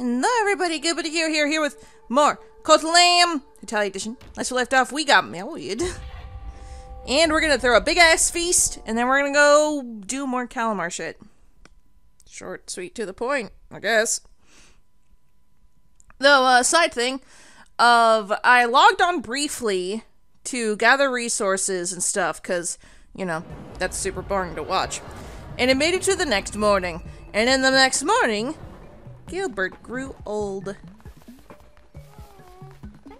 And everybody, good here, here, here with more Cult Lamb Hetalia edition. Last we left off, we got married. And we're gonna throw a big ass feast, and then we're gonna go do more Kallamar shit. Short, sweet, to the point, I guess. Though, uh, side thing of I logged on briefly to gather resources and stuff, because, you know, that's super boring to watch. And it made it to the next morning. And in the next morning, Gilbert grew old.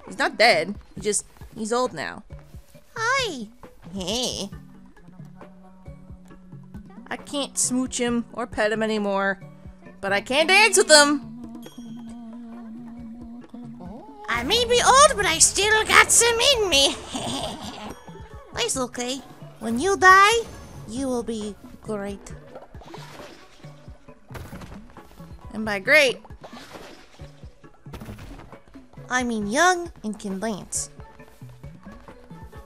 He's not dead. He just, he's old now. Hi. Hey. I can't smooch him or pet him anymore, but I can dance with him. I may be old, but I still got some in me. That's okay. When you die, you will be great. And by great, I mean young and can dance.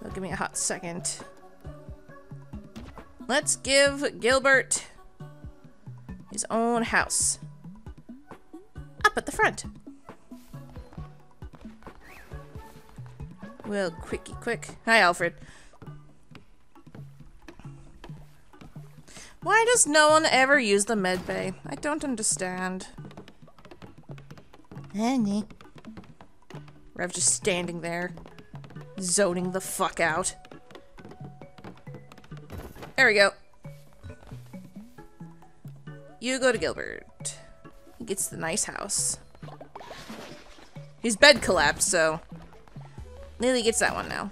Oh, give me a hot second. Let's give Gilbert his own house. Up at the front. Well, quickie quick. Hi, Alfred. Why does no one ever use the med bay? I don't understand. Honey. Rev just standing there, zoning the fuck out. There we go. You go to Gilbert. He gets the nice house. His bed collapsed, so Lily gets that one now.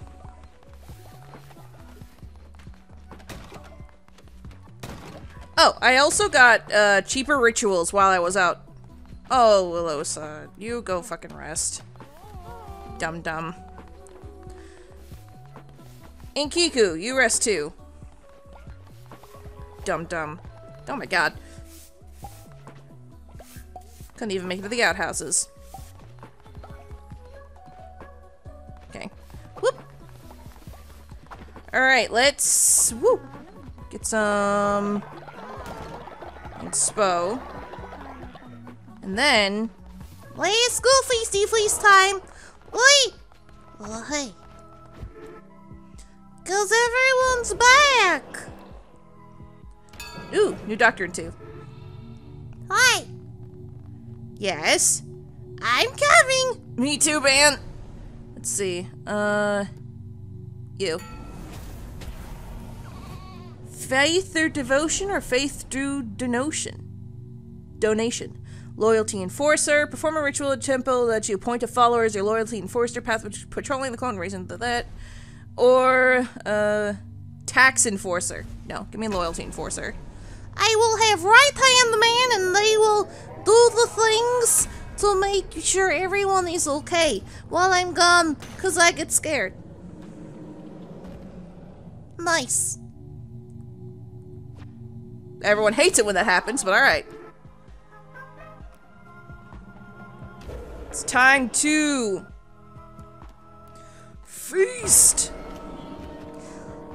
Oh, I also got uh, cheaper rituals while I was out. Oh, Willosa, you go fucking rest. Dum dum. And Kiku, you rest too. Dum dum. Oh my god. Couldn't even make it to the outhouses. Okay. Whoop. Alright, let's whoop. Get some inspo. And then Let's go feasty feast time. Oi! Oh, hey. Cause everyone's back. Ooh, new doctor two. Hi. Yes. I'm coming. Me too, man. Let's see. Uh, you. Faith or devotion, or faith through donation? Donation. Loyalty enforcer. Perform a ritual at temple that you appoint a follower as your loyalty enforcer. Path which patrolling the clone reason to that. Or uh, tax enforcer. No, give me loyalty enforcer. I will have right hand man and they will do the things to make sure everyone is okay while I'm gone because I get scared. Nice. Everyone hates it when that happens, but alright. It's time to feast.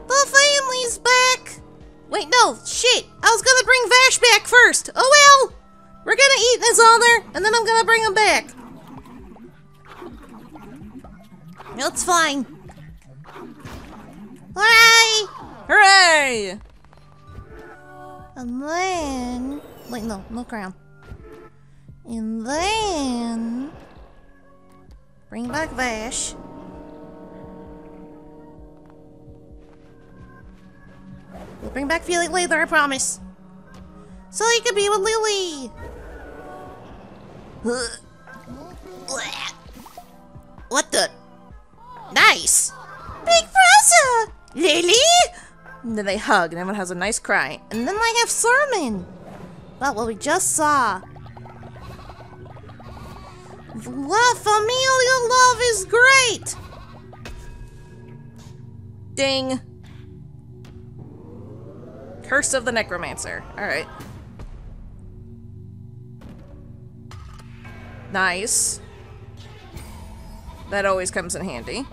The family's back. Wait, no, shit. I was gonna bring Vash back first. Oh well. We're gonna eat this other, and then I'm gonna bring him back. It's fine. Hooray! Hooray! And then... Wait, no, no crown. And then... Bring back Vash. We'll bring back Feeling later, I promise. So he can be with Lily! What the? Nice! Big Rosa! Lily? And then they hug, and everyone has a nice cry. And then I have sermon. About what we just saw. Love, familial love is great. Ding. Curse of the Necromancer. Alright. Nice. That always comes in handy.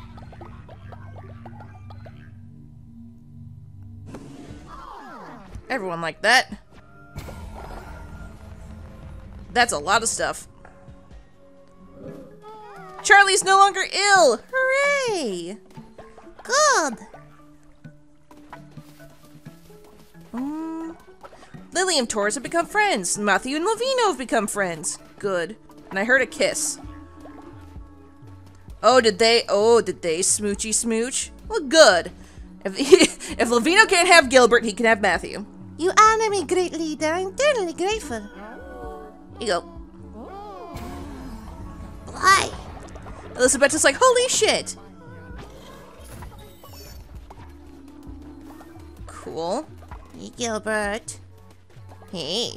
Everyone like that. That's a lot of stuff. Charlie's no longer ill. Hooray! Good. Mm. Lily and Taurus have become friends. Matthew and Lovino have become friends. Good. And I heard a kiss. Oh, did they? Oh, did they smoochy smooch? Well, good. If if Lovino can't have Gilbert, he can have Matthew. You honor me great leader. I'm eternally grateful. Here you go. Why? Elizabeth is like, holy shit. Cool. Hey, Gilbert. Hey.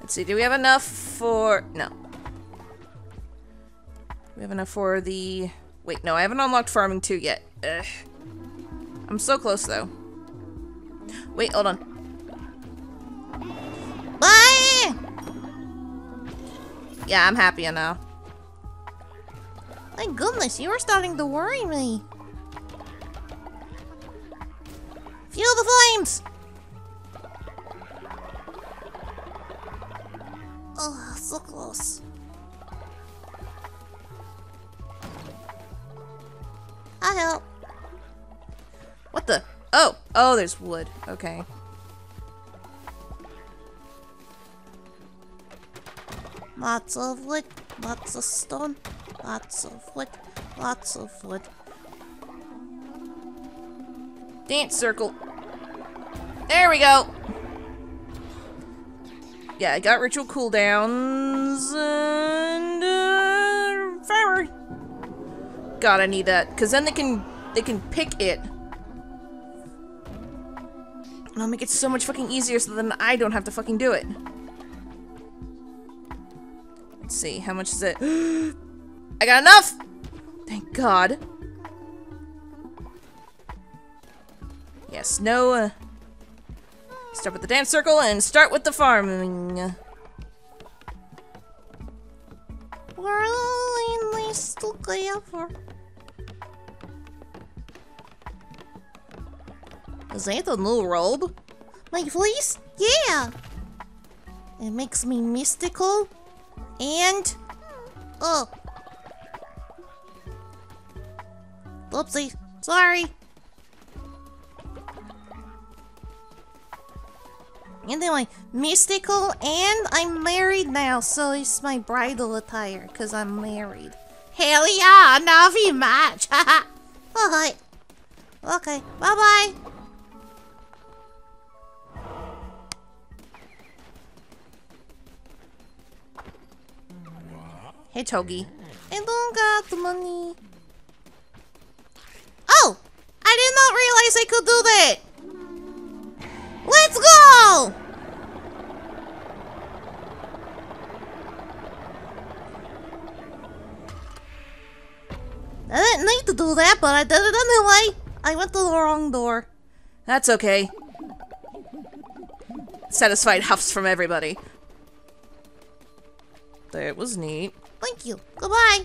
Let's see, do we have enough for... No. We have enough for the... Wait, no, I haven't unlocked Farming 2 yet. Ugh. I'm so close, though. Wait, hold on. Bye! Yeah, I'm happier now. My goodness, you are starting to worry me. Feel the flames! Oh, so close. I'll help. What the? Oh, oh, there's wood. Okay. Lots of wood, lots of stone, lots of wood, lots of wood. Dance circle. There we go. Yeah, I got ritual cooldowns and uh, fiber. God, I need that because then they can they can pick it. I'll make it so much fucking easier so then I don't have to fucking do it. Let's see, how much is it? I got enough! Thank God. Yes, no. Uh, start with the dance circle and start with the farming. We're. Is that a new robe? My fleece? Yeah. It makes me mystical. And... Oh. Oopsie. Sorry. Anyway, mystical and I'm married now, so it's my bridal attire, because I'm married. Hell yeah, Navi match! Alright. Okay, bye-bye. Hey, Togi. I don't got the money. Oh! I did not realize I could do that! Let's go! I didn't need to do that, but I did it anyway. I went to the wrong door. That's okay. Satisfied huffs from everybody. That was neat. Thank you. Goodbye.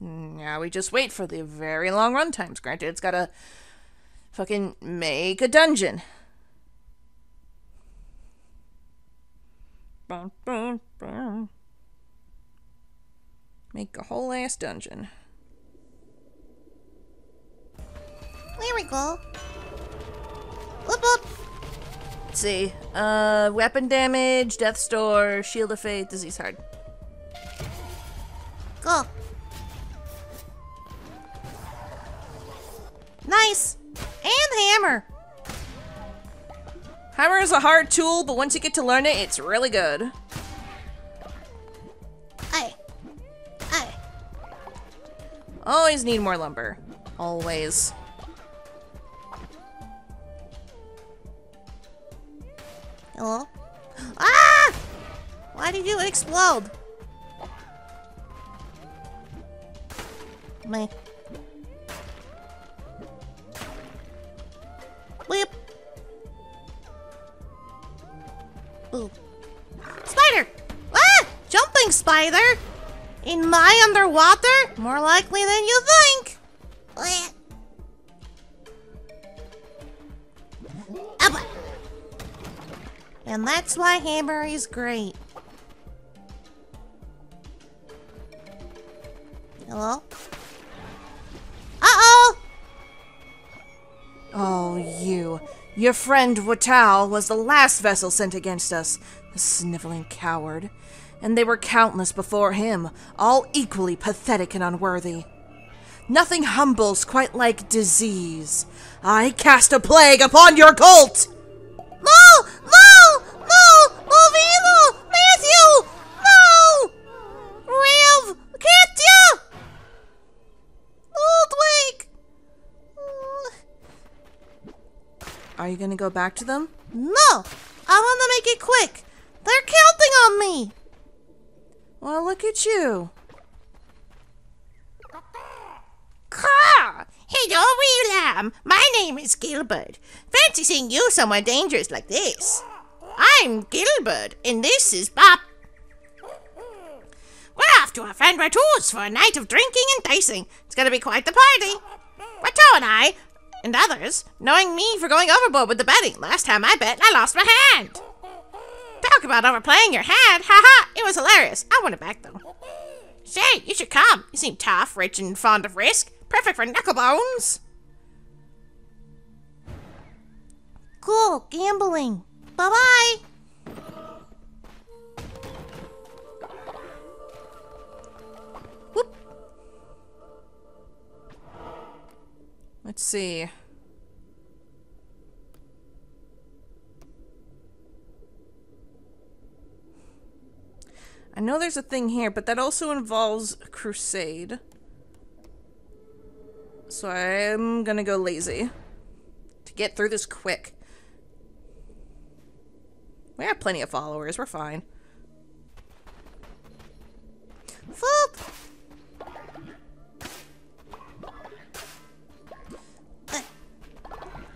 Now we just wait for the very long run times. Granted, it's gotta fucking make a dungeon. Make a whole ass dungeon. There we go. Whoop whoop. Let's see. Uh, weapon damage, death store, shield of fate, disease hard. Go. Nice. And hammer. Hammer is a hard tool, but once you get to learn it, it's really good. Aye. Aye. Always need more lumber. Always. Hello? Ah! Why did you explode? Me. Whip. Ooh. Spider! Ah! Jumping spider! In my underwater? More likely than you think. And that's why Hammer is great. Hello? Uh-oh! Oh, you. Your friend Watal was the last vessel sent against us, the sniveling coward. And they were countless before him, all equally pathetic and unworthy. Nothing humbles quite like disease. I cast a plague upon your cult! No! No! No! Movino! Matthew! No! Rev! Katya! Ludwig! Are you gonna go back to them? No! I want to make it quick. They're counting on me. Well, look at you. My name is Gilbert. Fancy seeing you somewhere dangerous like this. I'm Gilbert, and this is Bob. We're off to our friend Ratau's for a night of drinking and dicing. It's gonna be quite the party. Ratau and I, and others, knowing me for going overboard with the betting. Last time I bet, I lost my hand. Talk about overplaying your hand. Ha ha! It was hilarious. I want it back though. Say, you should come. You seem tough, rich, and fond of risk. Perfect for knucklebones. Cool, gambling. Bye bye. Whoop. Let's see. I know there's a thing here, but that also involves crusade. So I'm gonna go lazy. To get through this quick. We have plenty of followers, we're fine.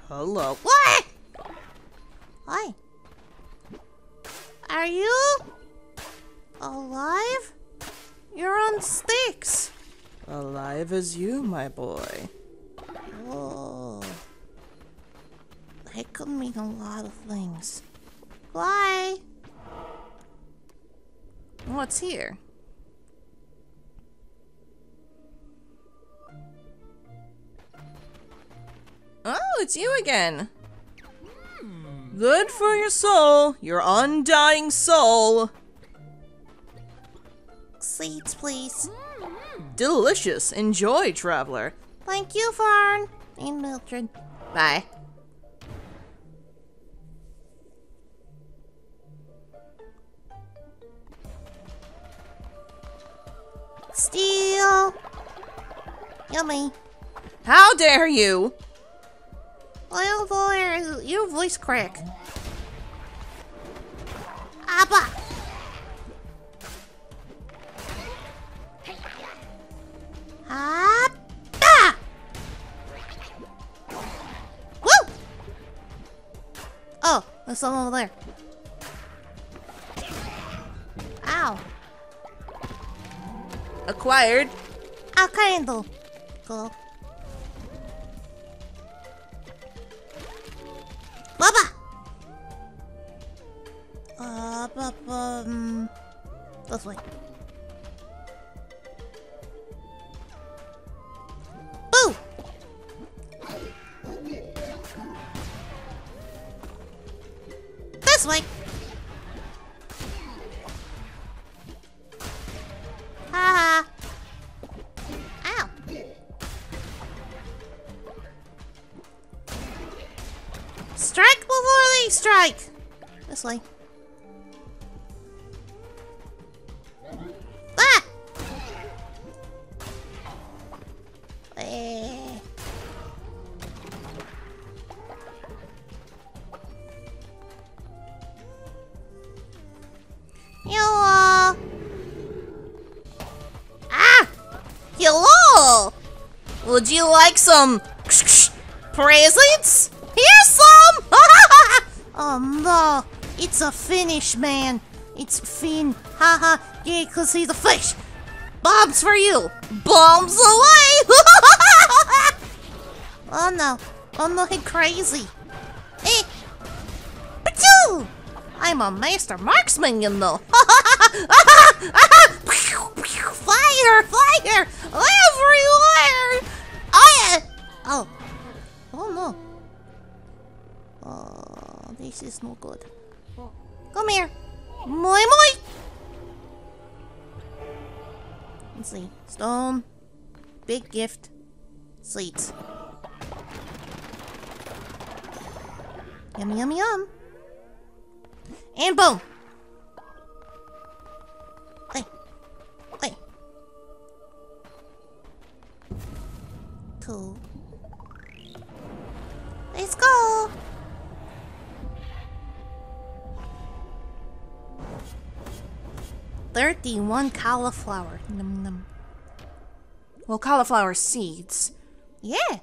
Hello. What? Hi. Are you alive? You're on sticks. Alive as you, my boy. Oh. That could mean a lot of things. Why? What's here? Oh, it's you again. Hmm. Good for your soul, your undying soul. Seeds, please. Hmm. Delicious. Enjoy, traveler. Thank you, Farn. And Mildred. Bye. Steal. Yummy. How dare you? Well, boy, your voice crack. Abba. Abba. Woo! Oh, there's someone over there. Ow. Acquired. A candle. Cool. Baba! Uh, bu- bu- um, this way. Boo! This way. Ah! Eh. Hello. Ah! Hello. Would you like some Presents? Here's some! oh no, it's a Finnish man. It's Finn. Haha, yeah, cause he's a fish. Bombs for you. Bombs away! Oh no. Oh no, he crazy. Eh. Pachoo! I'm a master marksman, you know. fire! Fire! Everywhere! Oh yeah! Oh. Oh no. Oh, this is no good. Come here. Moi moi! Let's see. Stone. Big gift. Sweets. Yum yum yum. And boom. Hey. Hey. Two. Let's go. Thirty-one cauliflower. Num num. Well, cauliflower seeds. Yeah,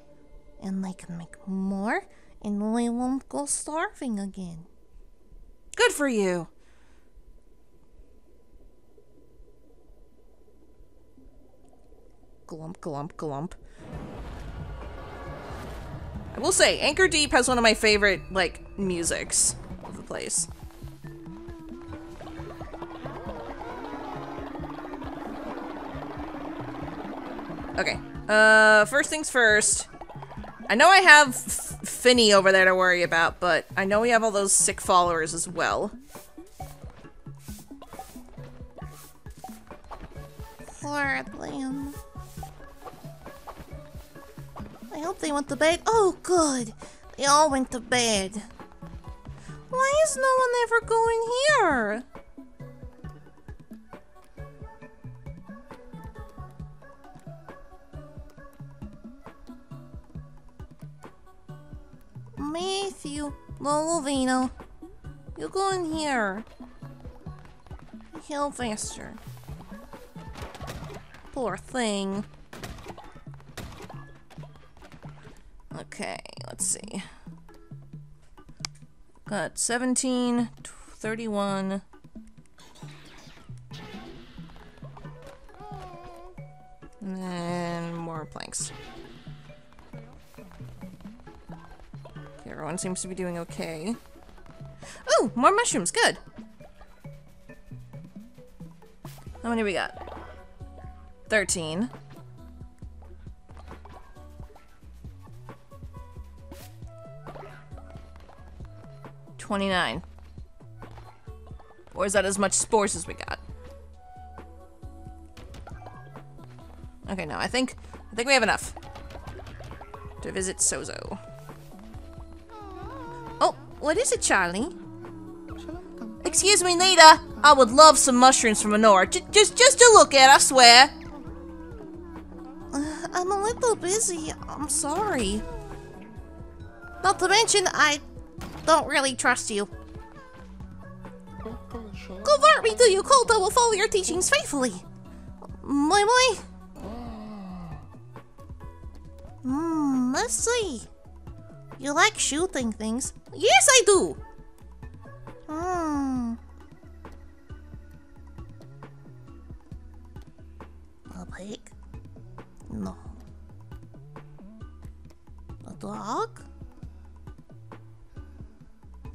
and I can make more, and we won't go starving again. Good for you. Glump, glump, glump. I will say, Anchordeep has one of my favorite, like, musics of the place. Okay. Uh, first things first. I know I have F Finny over there to worry about, but I know we have all those sick followers as well. Heartland. I hope they went to bed. Oh, good. They all went to bed. Why is no one ever going here? Lolovino, you go in here. Heal faster. Poor thing. Okay, let's see. Got 17, 31. Seems to be doing okay. Oh, more mushrooms, good. How many we got? 13. Twenty-nine. Or is that as much spores as we got? Okay, no, I think I think we have enough to visit Sozo. What is it, Charlie? Excuse me, Nita. I would love some mushrooms from Anura. J just, just to look at, I swear. Uh, I'm a little busy. I'm sorry. Not to mention, I don't really trust you. Convert me to your cult, I will follow your teachings faithfully. Moi moi. Hmm, let's see. You like shooting things? Yes, I do. Hmm. A pig? No. A dog?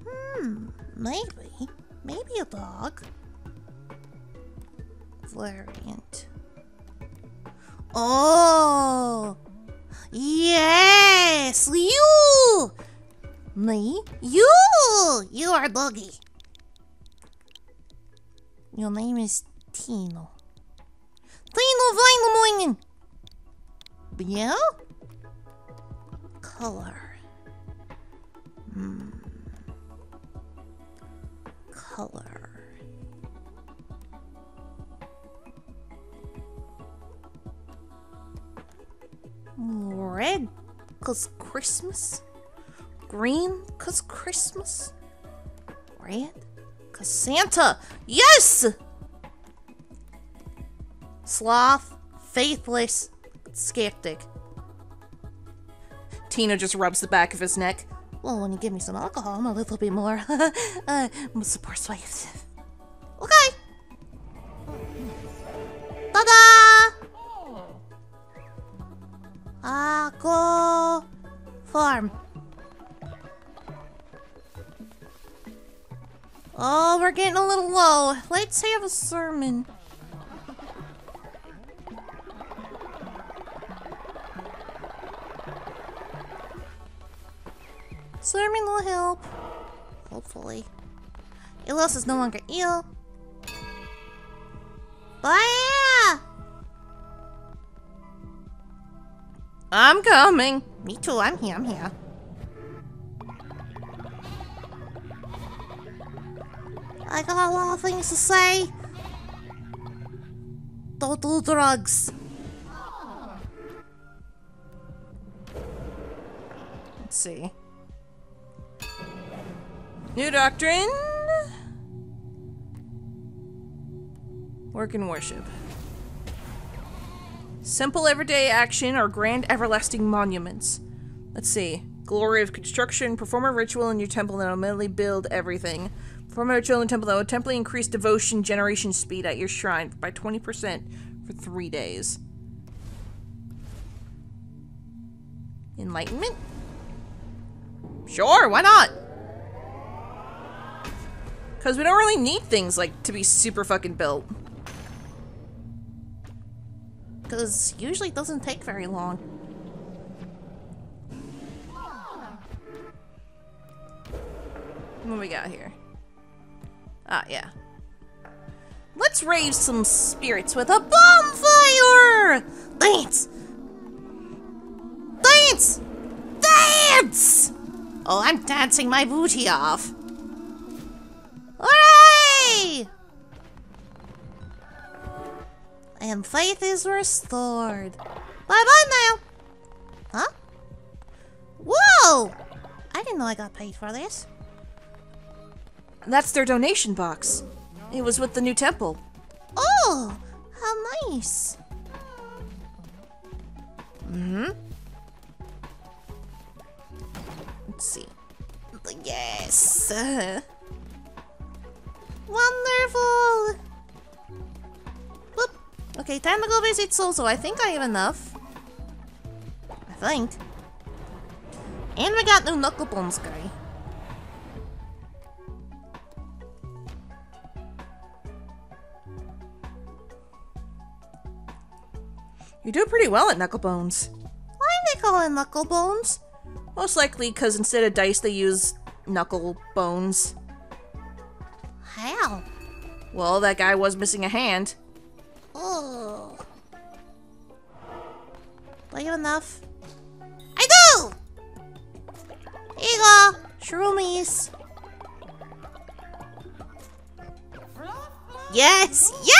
Hmm, maybe. Maybe a dog. Variant. Oh! Yes! You! Me? You! You are doggy. Your name is Tino. Tino Väinämöinen! Yeah? Color. Hmm. Color. Cause Christmas. Green, cause Christmas. Red, cause Santa. Yes! Sloth, faithless, skeptic. Tina just rubs the back of his neck. Well, when you give me some alcohol, I'm a little bit more uh, persuasive. A sermon. Sermon will help. Hopefully. Ilos is no longer ill. Bye! I'm coming. Me too, I'm here, I'm here. I got a lot of things to say. Don't do drugs. Let's see. New doctrine. Work and worship. Simple everyday action or grand everlasting monuments. Let's see. Glory of construction. Perform a ritual in your temple that will immediately build everything. Ritual in the temple will temporarily increase devotion generation speed at your shrine by 20% for three days. Enlightenment? Sure, why not? Because we don't really need things like to be super fucking built. Because usually it doesn't take very long. What we got here? Ah, yeah. Let's raise some spirits with a bonfire! Dance! Dance! Dance! Oh, I'm dancing my booty off. Hooray! And faith is restored. Bye bye now. Huh? Whoa! I didn't know I got paid for this. That's their donation box. It was with the new temple. Oh, how nice. Mm hmm. Let's see. Yes. Wonderful. Whoop. Okay, time to go visit Sozo. I think I have enough. I think. And we got new Knuckle Bones guy. You do pretty well at Knucklebones. Why they call it Knuckle Most likely because instead of dice, they use knuckle bones. How? Well, that guy was missing a hand. Oh. Do I have enough? I do! Here you go. Shroomies. Yes, yes!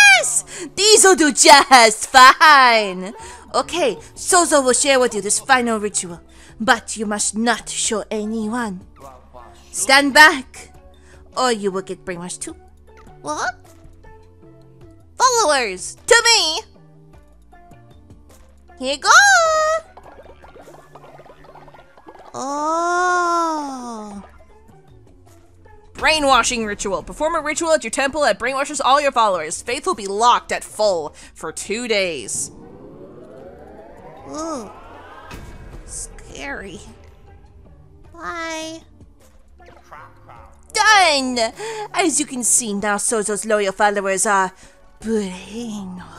These'll do just fine! Okay, Sozo will share with you this final ritual, but you must not show anyone. Stand back, or you will get brainwashed too. What? Followers, to me! Here go! Oh. Brainwashing ritual. Perform a ritual at your temple that brainwashes all your followers. Faith will be locked at full for two days. Ooh. Scary. Bye. Done! As you can see, now Sozo's loyal followers are brainwashed.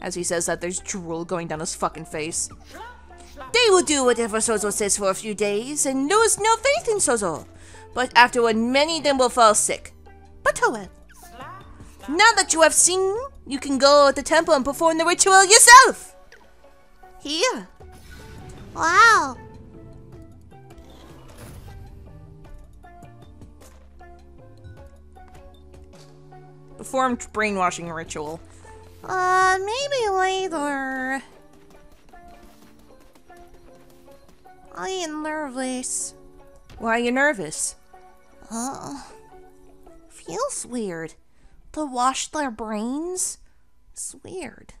As he says that, there's drool going down his fucking face. They will do whatever Sozo says for a few days and lose no faith in Sozo. But afterward, many of them will fall sick. But oh well. Now that you have seen, you can go at the temple and perform the ritual yourself. Here. Wow. Perform brainwashing ritual. Uh, maybe later. I am nervous. Why are you nervous? Uh, feels weird. To wash their brains? It's weird.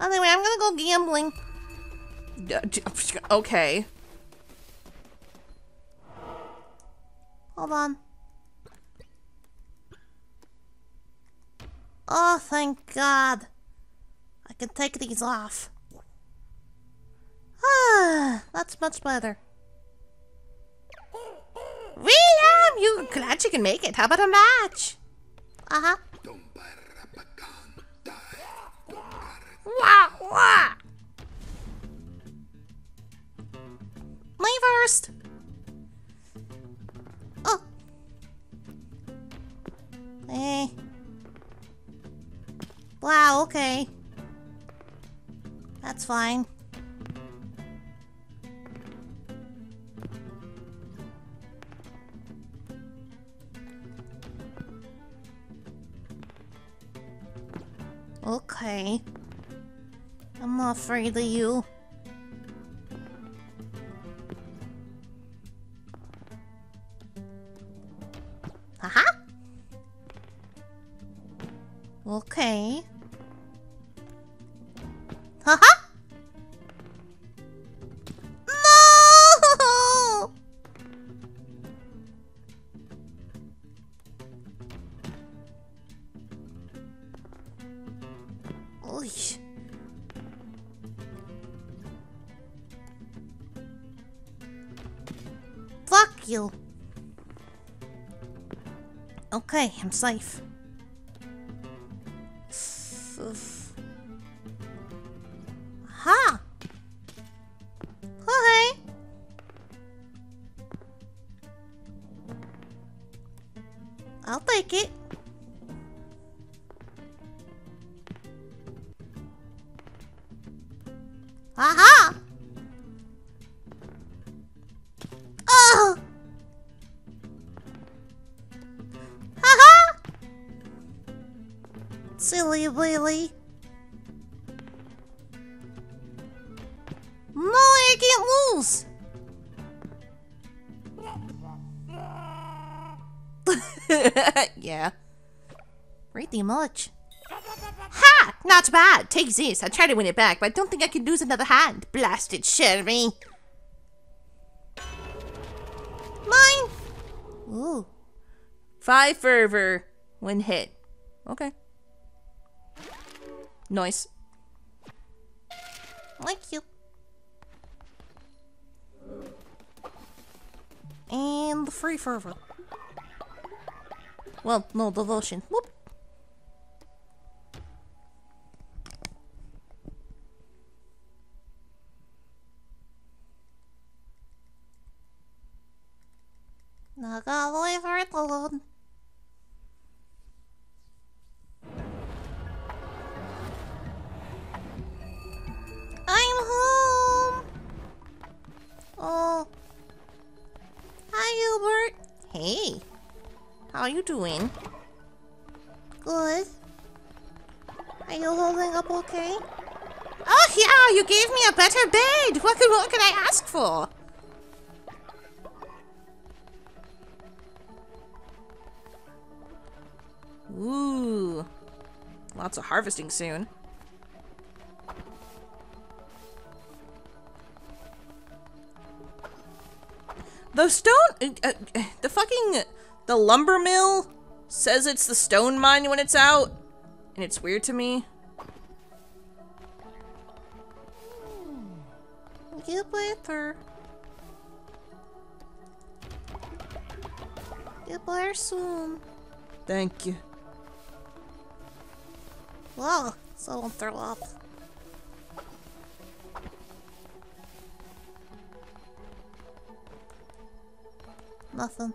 Anyway, I'm gonna go gambling. Okay. Hold on. Oh, thank God. I can take these off. Ah, that's much better. William, you glad you can make it. How about a match? Wah, wah. Me first. Oh. Eh. Wow, okay. That's fine. Okay. I'm not afraid of you. Haha. Okay. Haha. Okay, Silly Willy. No, I can't lose. yeah. Pretty much. Ha! Not bad. Take this. I tried to win it back, but I don't think I can lose another hand. Blasted Sherry. Mine. Ooh. Five fervor when hit. Okay. Nice. Like you. And the free fervor. Well, no devotion. Whoop. Gonna leave her alone. You doing? Good. Are you holding up okay? Oh yeah, you gave me a better bed. What could what could I ask for? Ooh. Lots of harvesting soon. The stone. Uh, uh, the fucking. The lumber mill says it's the stone mine when it's out. And it's weird to me. Better. Get better soon. Thank you. Whoa, someone throw up. Nothing.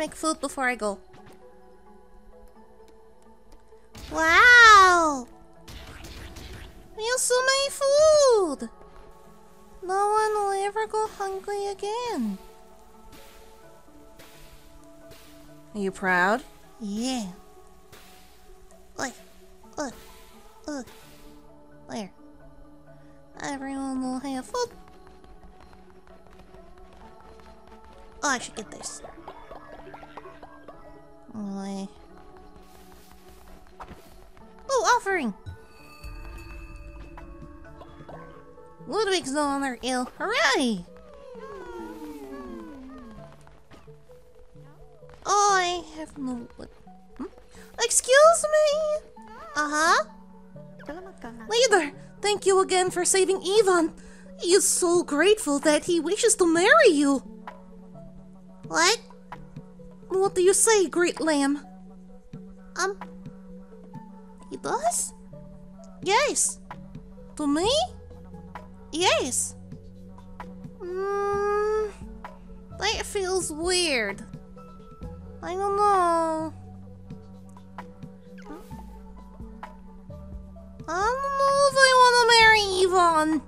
Make food before I go. Wow! We have so many food! No one will ever go hungry again. Are you proud? Yeah. Oh, I have no. Hmm? Excuse me. Uh huh. Leader, thank you again for saving Ivan. He is so grateful that he wishes to marry you. What? What do you say, great lamb? Um. He does? Yes. To me? Yes. Mm, that feels weird. I don't know. I don't know if I want to marry Ivan.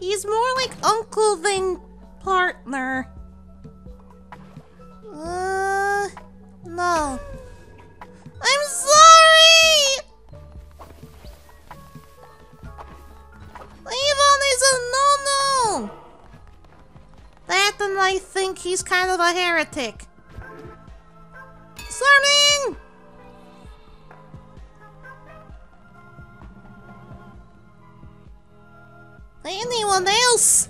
He's more like uncle than partner. Uh, no. I'm sorry! Ivan is a no-no! That and I think he's kind of a heretic. Starting! Anyone else?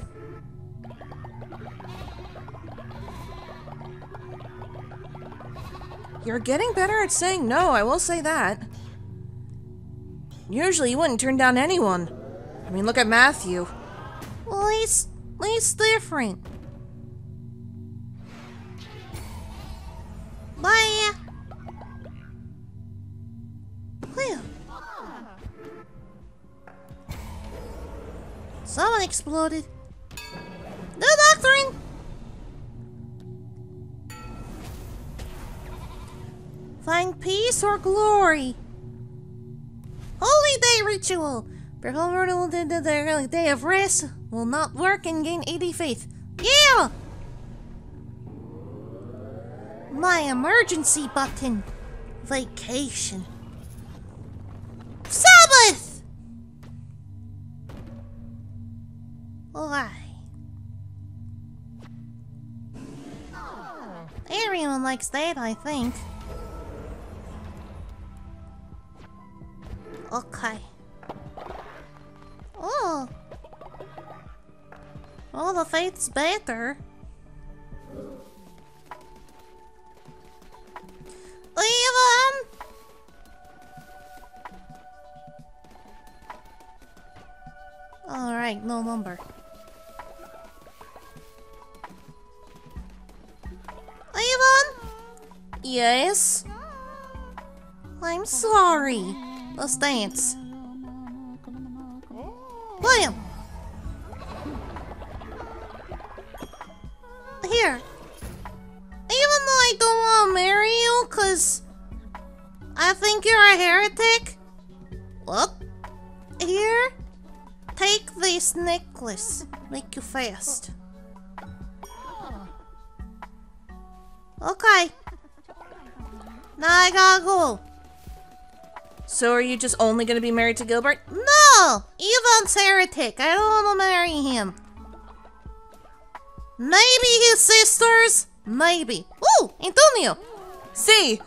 You're getting better at saying no, I will say that. Usually you wouldn't turn down anyone. I mean, look at Matthew. Well, he's, he's different. Exploded. No doctoring! Find peace or glory. Holy day ritual. Perform the day of rest will not work and gain 80 faith. Yeah! My emergency button. Vacation. Likes I think. Okay. Oh. Oh, the faith's better. Leave him! Alright, no number. Yes? I'm sorry. Let's dance. William! Here. Even though I don't want to marry you, because I think you're a heretic. What? Here? Take this necklace. Make you fast. I gotta go. So are you just only gonna be married to Gilbert? No! Ivan's heretic. I don't wanna marry him. Maybe his sisters? Maybe. Ooh, Antonio! See!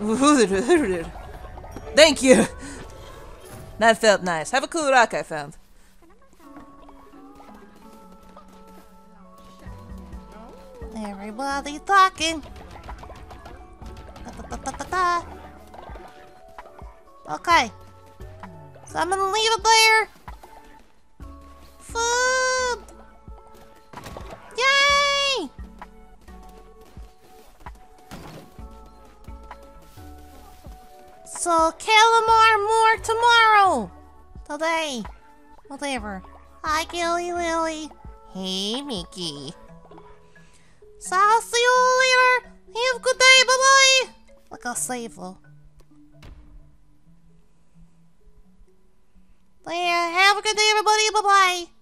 Thank you! That felt nice. Have a cool rock I found. Everybody talking. Da-da-da-da-da. Okay. So I'm gonna leave it there. Food! Yay! So Kallamar more tomorrow. Today. Whatever. Hi, Gilly Lily. Hey, Mickey. So I'll see you later. Have a good day. Bye bye. Save though. Yeah, have a good day, everybody. Bye bye.